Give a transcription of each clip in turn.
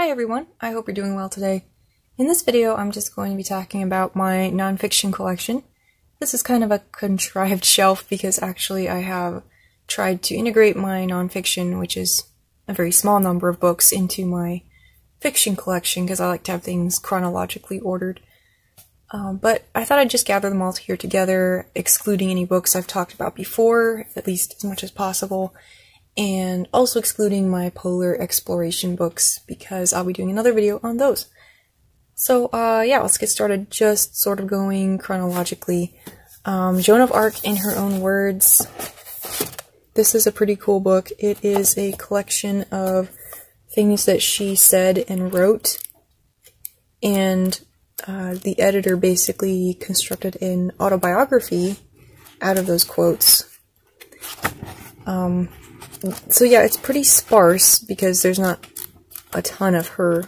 Hi everyone, I hope you're doing well today. In this video, I'm just going to be talking about my nonfiction collection. This is kind of a contrived shelf because actually I have tried to integrate my nonfiction, which is a very small number of books, into my fiction collection because I like to have things chronologically ordered. Um, but I thought I'd just gather them all here together, excluding any books I've talked about before, at least as much as possible, and also excluding my polar exploration books because I'll be doing another video on those. So uh, yeah, let's get started just sort of going chronologically. Um, Joan of Arc in her own words. This is a pretty cool book. It is a collection of things that she said and wrote and uh, the editor basically constructed an autobiography out of those quotes. Um, so yeah, it's pretty sparse because there's not a ton of her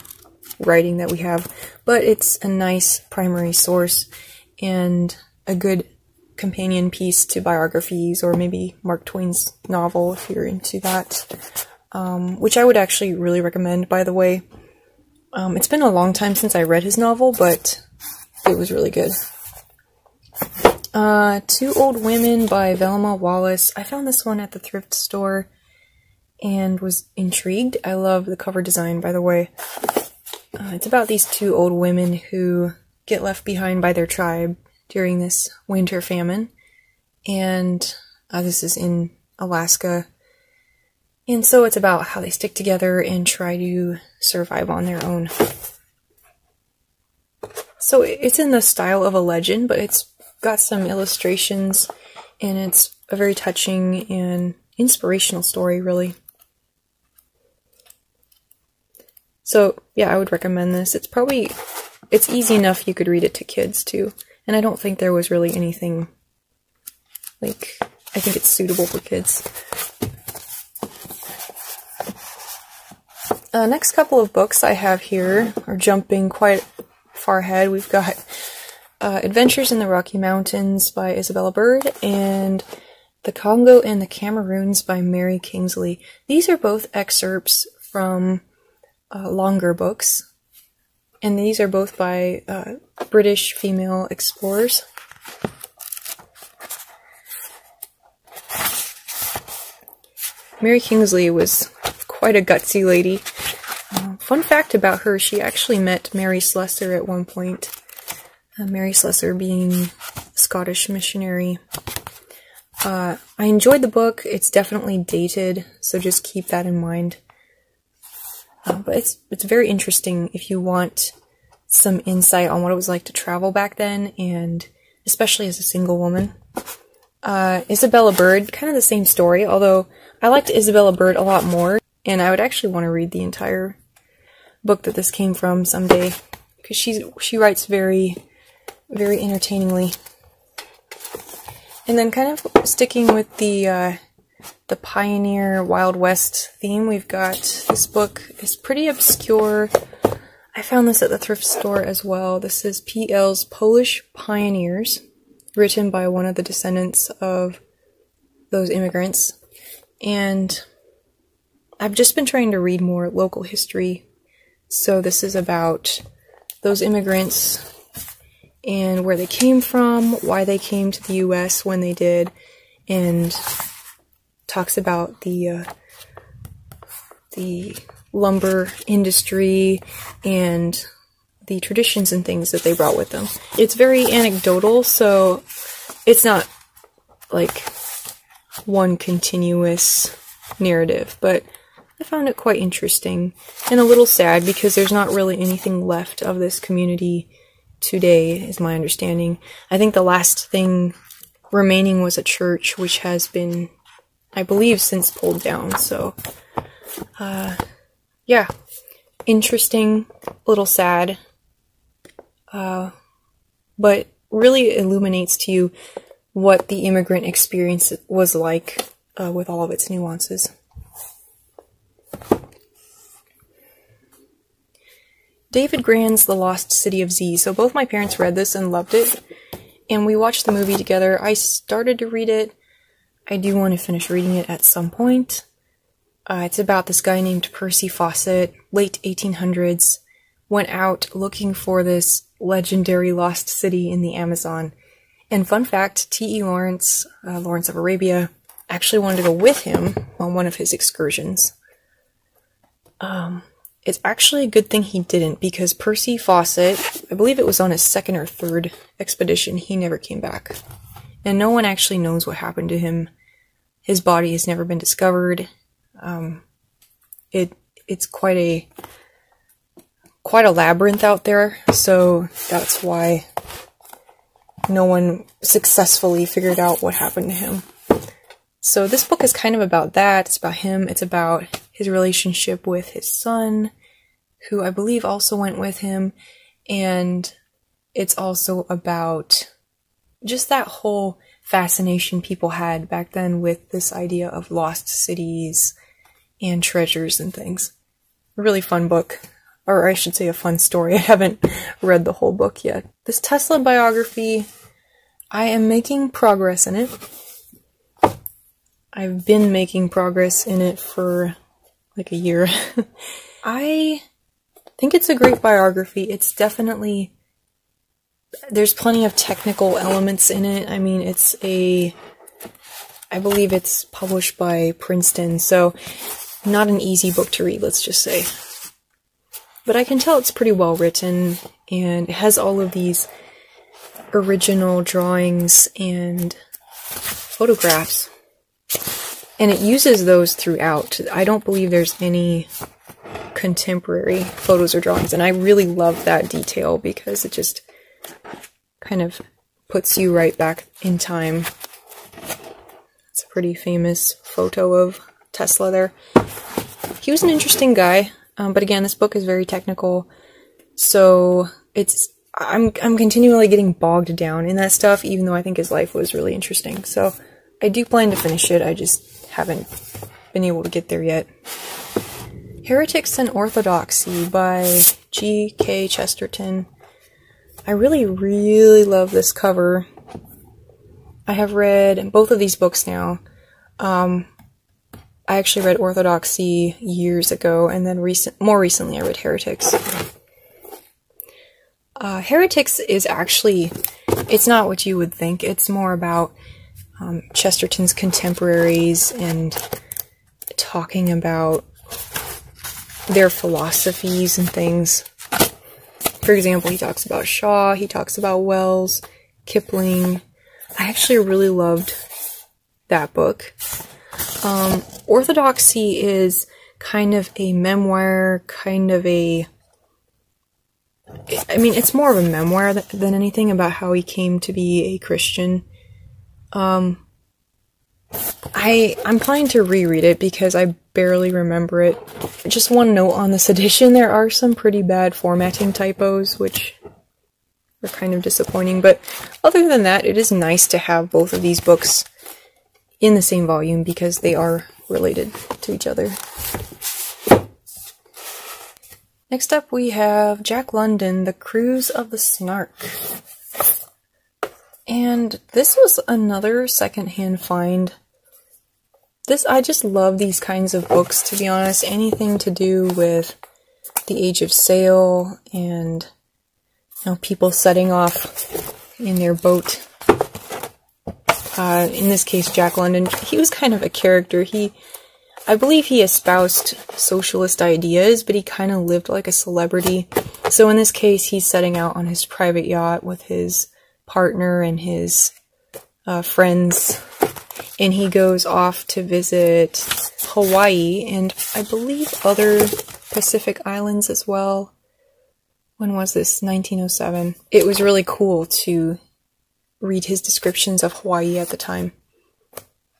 writing that we have, but it's a nice primary source and a good companion piece to biographies or maybe Mark Twain's novel if you're into that, um, which I would actually really recommend, by the way. Um, it's been a long time since I read his novel, but it was really good. Uh, Two Old Women by Velma Wallis. I found this one at the thrift store and was intrigued. I love the cover design, by the way. Uh, it's about these two old women who get left behind by their tribe during this winter famine. And uh, this is in Alaska. And so it's about how they stick together and try to survive on their own. So it's in the style of a legend, but it's got some illustrations and it's a very touching and inspirational story, really. So yeah, I would recommend this. It's probably, it's easy enough you could read it to kids too. And I don't think there was really anything, like, I think it's suitable for kids. Uh, next couple of books I have here are jumping quite far ahead. We've got uh, Adventures in the Rocky Mountains by Isabella Bird and The Congo and the Cameroons by Mary Kingsley. These are both excerpts from uh, longer books, and these are both by uh, British female explorers. Mary Kingsley was quite a gutsy lady. Uh, fun fact about her, she actually met Mary Slessor at one point. Uh, Mary Slessor being a Scottish missionary. Uh, I enjoyed the book. It's definitely dated, so just keep that in mind. Uh, but it's it's very interesting if you want some insight on what it was like to travel back then, and especially as a single woman. Uh, Isabella Bird, kind of the same story, although I liked Isabella Bird a lot more, and I would actually want to read the entire book that this came from someday, because she's she writes very, very entertainingly. And then kind of sticking with the uh, the pioneer Wild West theme. We've got this book is pretty obscure. I found this at the thrift store as well. This is P.L.'s Polish Pioneers, written by one of the descendants of those immigrants. And I've just been trying to read more local history. So this is about those immigrants and where they came from, why they came to the US when they did, and talks about the uh, the lumber industry and the traditions and things that they brought with them. It's very anecdotal, so it's not like one continuous narrative, but I found it quite interesting and a little sad because there's not really anything left of this community today, is my understanding. I think the last thing remaining was a church, which has been I believe, since pulled down. So, uh, yeah, interesting, a little sad, uh, but really illuminates to you what the immigrant experience was like uh, with all of its nuances. David Grann's The Lost City of Z. So both my parents read this and loved it, and we watched the movie together. I started to read it I do want to finish reading it at some point. Uh, it's about this guy named Percy Fawcett late 1800s, went out looking for this legendary lost city in the Amazon. And fun fact, T.E. Lawrence, uh, Lawrence of Arabia, actually wanted to go with him on one of his excursions. Um, it's actually a good thing he didn't because Percy Fawcett, I believe it was on his second or third expedition, he never came back. And no one actually knows what happened to him. His body has never been discovered. Um, it it's quite a quite a labyrinth out there, so that's why no one successfully figured out what happened to him. So this book is kind of about that. It's about him. It's about his relationship with his son, who I believe also went with him, and it's also about just that whole fascination people had back then with this idea of lost cities and treasures and things. A really fun book. Or I should say a fun story. I haven't read the whole book yet. This Tesla biography, I am making progress in it. I've been making progress in it for like a year. I think it's a great biography. It's definitely there's plenty of technical elements in it. I mean, it's a I believe it's published by Princeton, so not an easy book to read, let's just say. But I can tell it's pretty well written and it has all of these original drawings and photographs. And it uses those throughout. I don't believe there's any contemporary photos or drawings, and I really love that detail because it just kind of puts you right back in time. It's a pretty famous photo of Tesla there. He was an interesting guy, um, but again, this book is very technical, so it's I'm I'm continually getting bogged down in that stuff, even though I think his life was really interesting. So I do plan to finish it. I just haven't been able to get there yet. Heretics and Orthodoxy by G.K. Chesterton. I really, really love this cover. I have read both of these books now. Um, I actually read Orthodoxy years ago, and then recent, more recently I read Heretics. Uh, Heretics is actually, it's not what you would think. It's more about um, Chesterton's contemporaries and talking about their philosophies and things. For example, he talks about Shaw, he talks about Wells, Kipling. I actually really loved that book. Um, Orthodoxy is kind of a memoir, kind of a. I mean, it's more of a memoir than anything about how he came to be a Christian. Um, I I'm planning to reread it because I barely remember it. Just one note on this edition: there are some pretty bad formatting typos, which are kind of disappointing. But other than that, it is nice to have both of these books in the same volume because they are related to each other. Next up, we have Jack London, The Cruise of the Snark. And this was another secondhand find. This I just love these kinds of books to be honest. Anything to do with the age of sail and you know people setting off in their boat. Uh, in this case, Jack London, he was kind of a character. He, I believe he espoused socialist ideas, but he kind of lived like a celebrity. So in this case, he's setting out on his private yacht with his partner and his uh, friends, and he goes off to visit Hawaii and I believe other Pacific islands as well. When was this? 1907. It was really cool to read his descriptions of Hawaii at the time.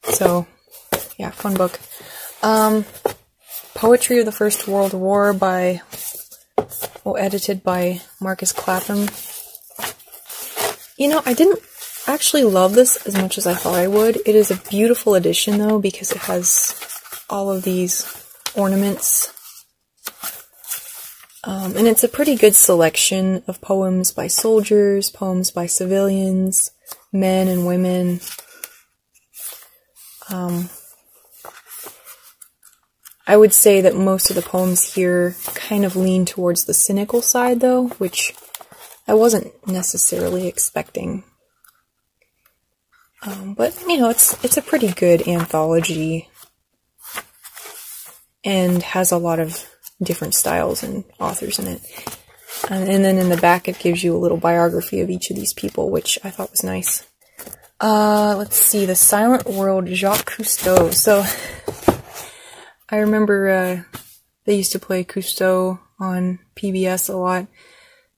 So, yeah, fun book. Um, Poetry of the First World War by, well, edited by Marcus Clapham. You know, I didn't actually love this as much as I thought I would. It is a beautiful edition, though, because it has all of these ornaments. Um, and it's a pretty good selection of poems by soldiers, poems by civilians, men and women. Um, I would say that most of the poems here kind of lean towards the cynical side, though, which I wasn't necessarily expecting. Um, but you know, it's it's a pretty good anthology, and has a lot of different styles and authors in it. Um, and then in the back, it gives you a little biography of each of these people, which I thought was nice. Uh, let's see, The Silent World, Jacques Cousteau. So, I remember uh, they used to play Cousteau on PBS a lot.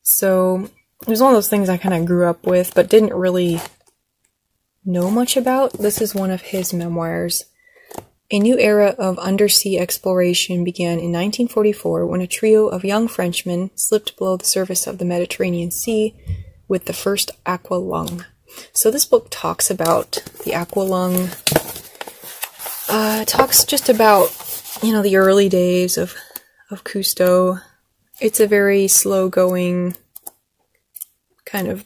So, it was one of those things I kind of grew up with, but didn't really know much about. This is one of his memoirs. A new era of undersea exploration began in 1944 when a trio of young Frenchmen slipped below the surface of the Mediterranean Sea with the first aqualung. So this book talks about the aqualung. Uh, talks just about you know the early days of of Cousteau. It's a very slow going kind of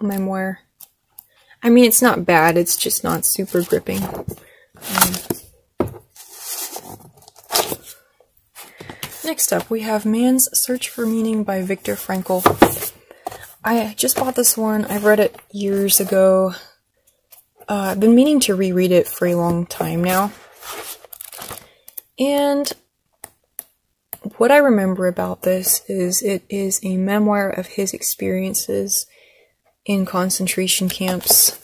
memoir. I mean, it's not bad. It's just not super gripping. Um, Next up, we have Man's Search for Meaning by Viktor Frankl. I just bought this one. I've read it years ago. Uh, I've been meaning to reread it for a long time now. And what I remember about this is it is a memoir of his experiences in concentration camps.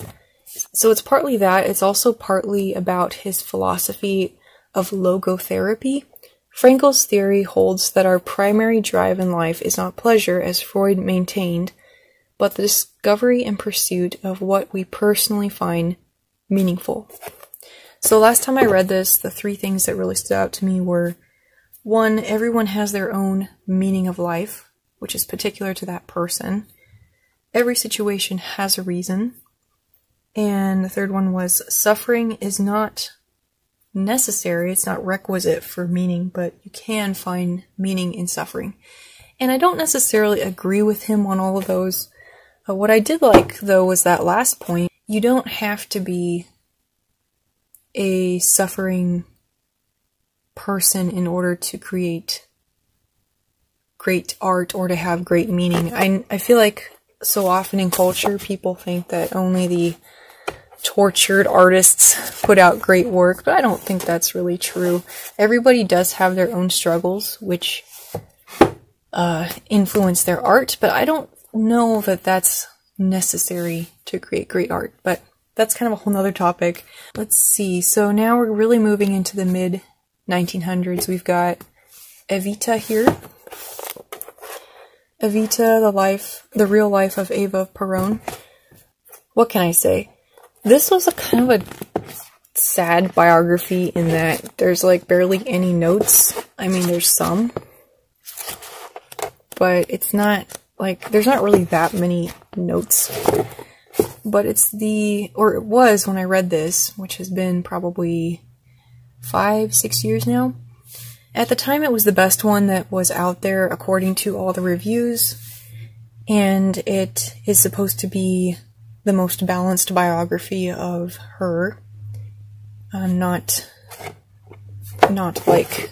So it's partly that, it's also partly about his philosophy of logotherapy Frankl's theory holds that our primary drive in life is not pleasure, as Freud maintained, but the discovery and pursuit of what we personally find meaningful. So last time I read this, the three things that really stood out to me were one, everyone has their own meaning of life, which is particular to that person. Every situation has a reason. And the third one was suffering is not necessary, it's not requisite for meaning, but you can find meaning in suffering. And I don't necessarily agree with him on all of those. Uh, what I did like, though, was that last point. You don't have to be a suffering person in order to create great art or to have great meaning. I, I feel like so often in culture people think that only the tortured artists put out great work, but I don't think that's really true. Everybody does have their own struggles, which uh, influence their art, but I don't know that that's necessary to create great art. But that's kind of a whole nother topic. Let's see. So now we're really moving into the mid 1900s. We've got Evita here. Evita, the life, the real life of Eva Peron. What can I say? This was a kind of a sad biography in that there's like barely any notes. I mean, there's some, but it's not like there's not really that many notes. But it's the, or it was when I read this, which has been probably five, six years now. At the time, it was the best one that was out there according to all the reviews, and it is supposed to be the most balanced biography of her. Uh, not, not like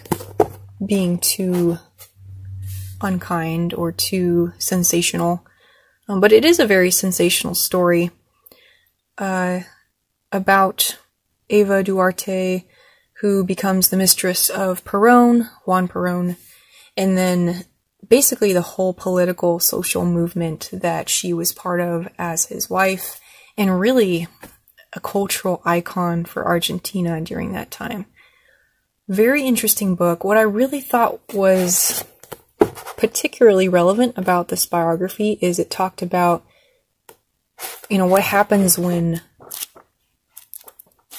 being too unkind or too sensational. Um, but it is a very sensational story uh, about Eva Duarte, who becomes the mistress of Peron, Juan Peron, and then basically the whole political social movement that she was part of as his wife and really a cultural icon for Argentina during that time. Very interesting book. What I really thought was particularly relevant about this biography is it talked about, you know, what happens when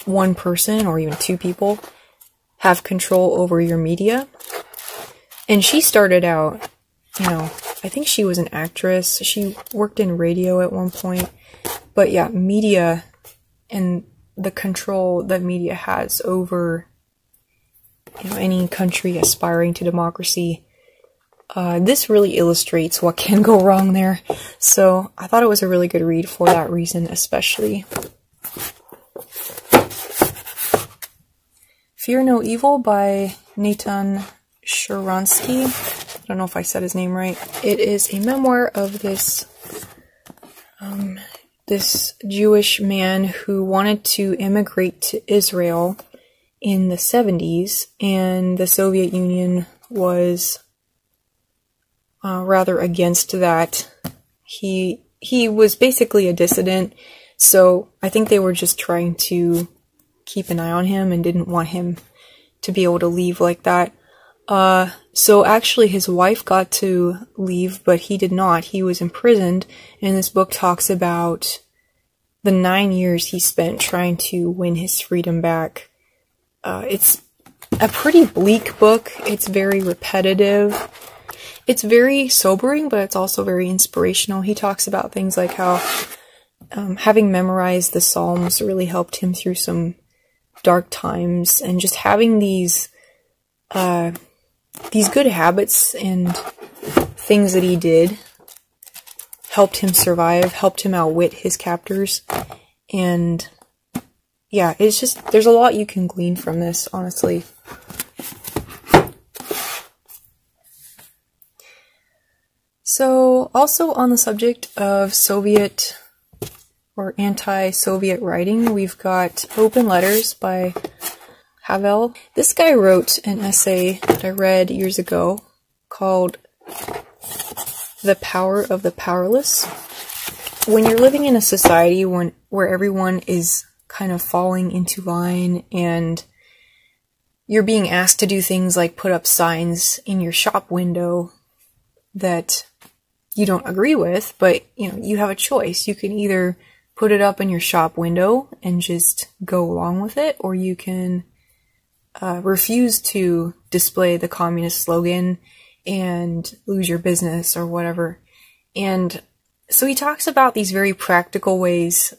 one person or even two people have control over your media. And she started out you know, I think she was an actress. She worked in radio at one point. But yeah, media and the control that media has over you know any country aspiring to democracy. Uh, this really illustrates what can go wrong there. So I thought it was a really good read for that reason, especially. Fear No Evil by Natan Sharansky. I don't know if I said his name right. It is a memoir of this um, this Jewish man who wanted to immigrate to Israel in the 70s, and the Soviet Union was uh, rather against that. He he was basically a dissident, so I think they were just trying to keep an eye on him and didn't want him to be able to leave like that. Uh, so actually his wife got to leave, but he did not. He was imprisoned, and this book talks about the nine years he spent trying to win his freedom back. Uh, it's a pretty bleak book. It's very repetitive. It's very sobering, but it's also very inspirational. He talks about things like how um, having memorized the Psalms really helped him through some dark times, and just having these uh, these good habits and things that he did helped him survive, helped him outwit his captors, and yeah, it's just there's a lot you can glean from this, honestly. So, also on the subject of Soviet or anti-Soviet writing, we've got Open Letters by Havel. This guy wrote an essay that I read years ago called The Power of the Powerless. When you're living in a society when, where everyone is kind of falling into line and you're being asked to do things like put up signs in your shop window that you don't agree with, but you know, you have a choice. You can either put it up in your shop window and just go along with it, or you can uh, refuse to display the communist slogan and lose your business or whatever. And so he talks about these very practical ways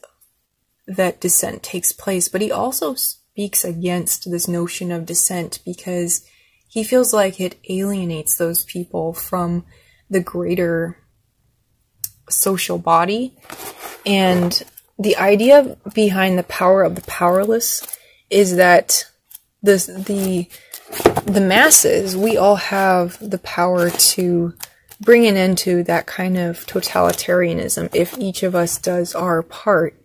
that dissent takes place, but he also speaks against this notion of dissent because he feels like it alienates those people from the greater social body. And the idea behind the power of the powerless is that the the the masses, we all have the power to bring an end to that kind of totalitarianism if each of us does our part.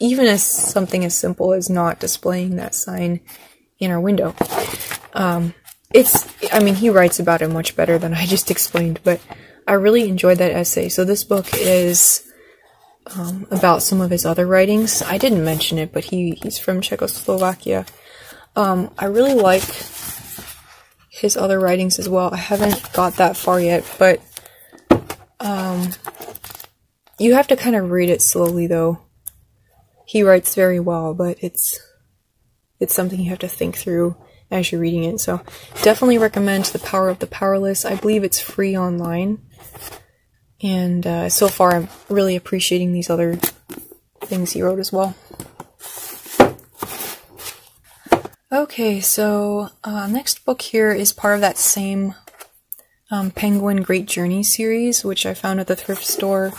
Even as something as simple as not displaying that sign in our window. Um, it's, I mean, he writes about it much better than I just explained, but I really enjoyed that essay. So this book is um, about some of his other writings. I didn't mention it, but he, he's from Czechoslovakia. Um, I really like his other writings as well. I haven't got that far yet, but um, you have to kind of read it slowly though. He writes very well, but it's it's something you have to think through as you're reading it. So definitely recommend The Power of the Powerless. I believe it's free online. And uh, so far, I'm really appreciating these other things he wrote as well. Okay, so uh, next book here is part of that same um, Penguin Great Journey series, which I found at the thrift store.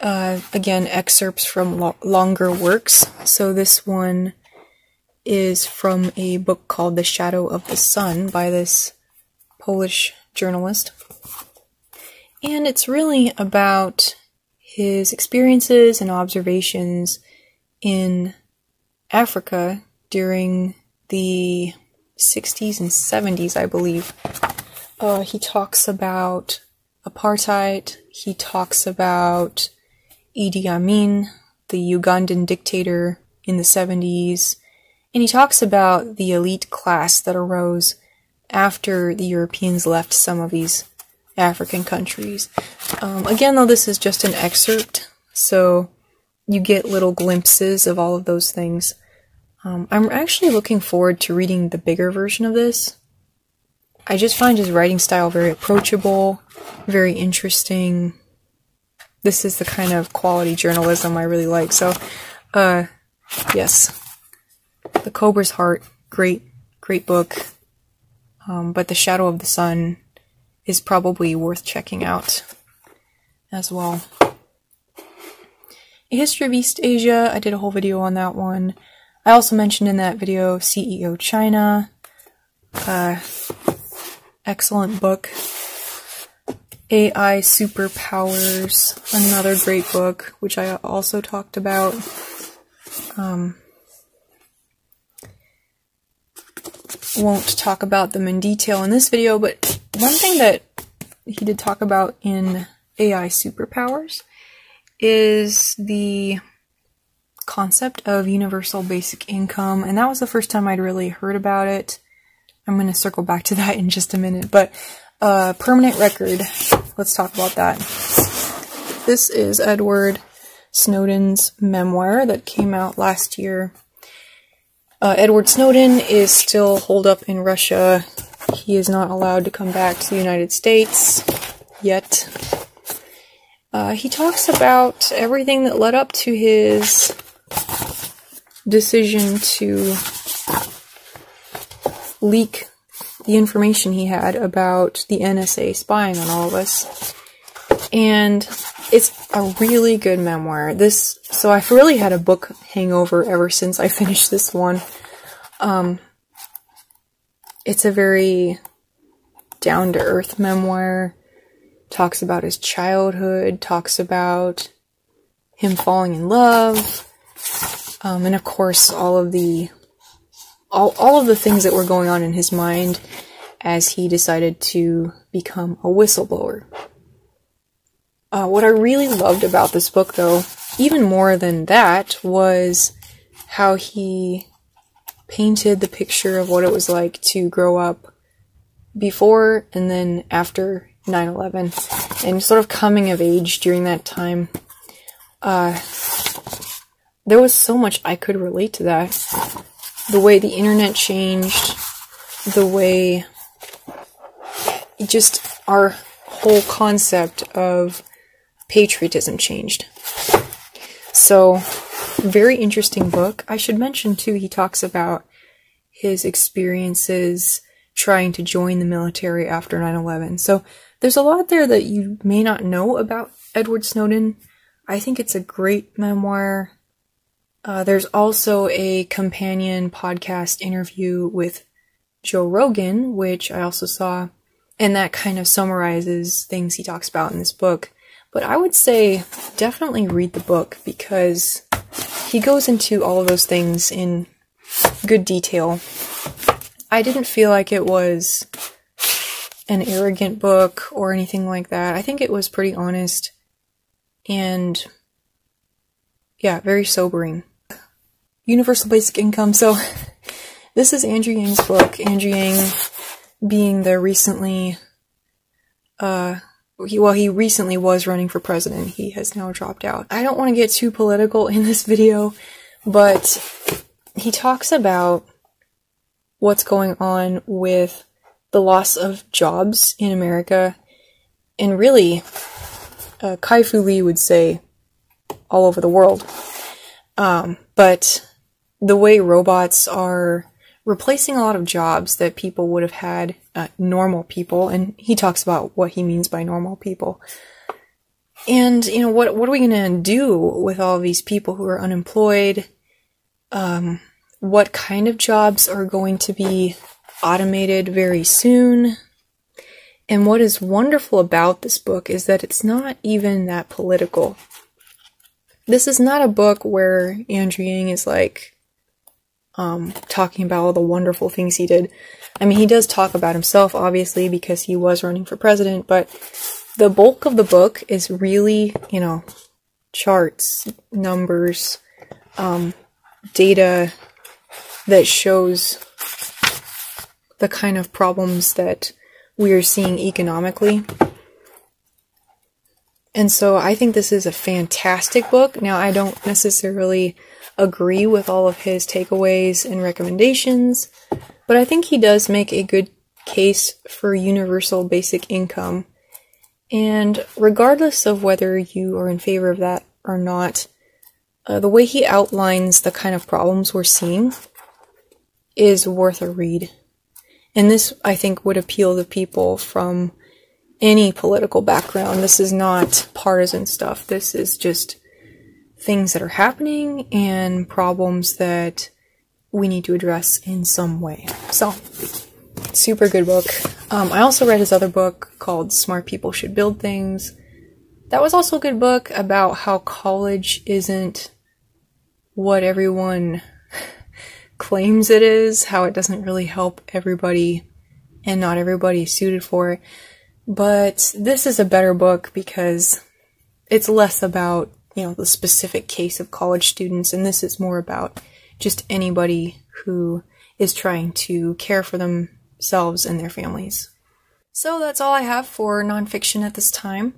Uh, again, excerpts from lo longer works. So this one is from a book called The Shadow of the Sun by this Polish journalist. And it's really about his experiences and observations in Africa during the 60s and 70s, I believe. Uh, he talks about apartheid, he talks about Idi Amin, the Ugandan dictator in the 70s, and he talks about the elite class that arose after the Europeans left some of these African countries. Um, again, though, this is just an excerpt, so you get little glimpses of all of those things. Um, I'm actually looking forward to reading the bigger version of this. I just find his writing style very approachable, very interesting. This is the kind of quality journalism I really like. So, uh, yes. The Cobra's Heart, great, great book. Um, but The Shadow of the Sun is probably worth checking out as well. A History of East Asia, I did a whole video on that one. I also mentioned in that video CEO China. Uh, excellent book. AI Superpowers, another great book, which I also talked about. Um, won't talk about them in detail in this video, but one thing that he did talk about in AI Superpowers is the concept of universal basic income, and that was the first time I'd really heard about it. I'm going to circle back to that in just a minute, but uh, permanent record, let's talk about that. This is Edward Snowden's memoir that came out last year. Uh, Edward Snowden is still holed up in Russia. He is not allowed to come back to the United States yet. Uh, he talks about everything that led up to his decision to leak the information he had about the NSA spying on all of us. And it's a really good memoir. This, so I've really had a book hangover ever since I finished this one. Um, it's a very down to earth memoir. Talks about his childhood, talks about him falling in love, um, and of course all of the all, all of the things that were going on in his mind as he decided to become a whistleblower. Uh, what I really loved about this book, though, even more than that, was how he painted the picture of what it was like to grow up before and then after 9 11 and sort of coming of age during that time. Uh, there was so much I could relate to that the way the internet changed, the way just our whole concept of patriotism changed. So, very interesting book. I should mention too, he talks about his experiences trying to join the military after 9 11. So, there's a lot there that you may not know about Edward Snowden. I think it's a great memoir. Uh, there's also a companion podcast interview with Joe Rogan, which I also saw, and that kind of summarizes things he talks about in this book. But I would say definitely read the book because he goes into all of those things in good detail. I didn't feel like it was an arrogant book or anything like that. I think it was pretty honest and, yeah, very sobering universal basic income. So this is Andrew Yang's book. Andrew Yang being the recently, uh, he, well, he recently was running for president. He has now dropped out. I don't want to get too political in this video, but he talks about what's going on with the loss of jobs in America. And really, uh, Kai Fu Lee would say all over the world. Um, but the way robots are replacing a lot of jobs that people would have had, uh, normal people, and he talks about what he means by normal people. And, you know, what, what are we gonna do with all these people who are unemployed? Um, what kind of jobs are going to be automated very soon? And what is wonderful about this book is that it's not even that political. This is not a book where Andrew Yang is like, um, talking about all the wonderful things he did. I mean, he does talk about himself, obviously, because he was running for president, but the bulk of the book is really, you know, charts, numbers, um, data that shows the kind of problems that we are seeing economically. And so I think this is a fantastic book. Now, I don't necessarily agree with all of his takeaways and recommendations, but I think he does make a good case for universal basic income. And regardless of whether you are in favor of that or not, uh, the way he outlines the kind of problems we're seeing is worth a read. And this, I think, would appeal to people from any political background. This is not partisan stuff. This is just things that are happening and problems that we need to address in some way. So, super good book. Um, I also read his other book called Smart People Should Build Things. That was also a good book about how college isn't what everyone claims it is, how it doesn't really help everybody and not everybody is suited for it. But this is a better book because it's less about, you know, the specific case of college students and this is more about just anybody who is trying to care for themselves and their families. So that's all I have for nonfiction at this time.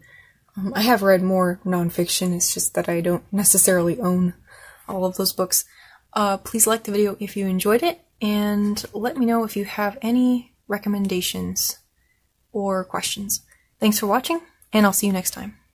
Um, I have read more nonfiction, it's just that I don't necessarily own all of those books. Uh, please like the video if you enjoyed it, and let me know if you have any recommendations or questions. Thanks for watching, and I'll see you next time.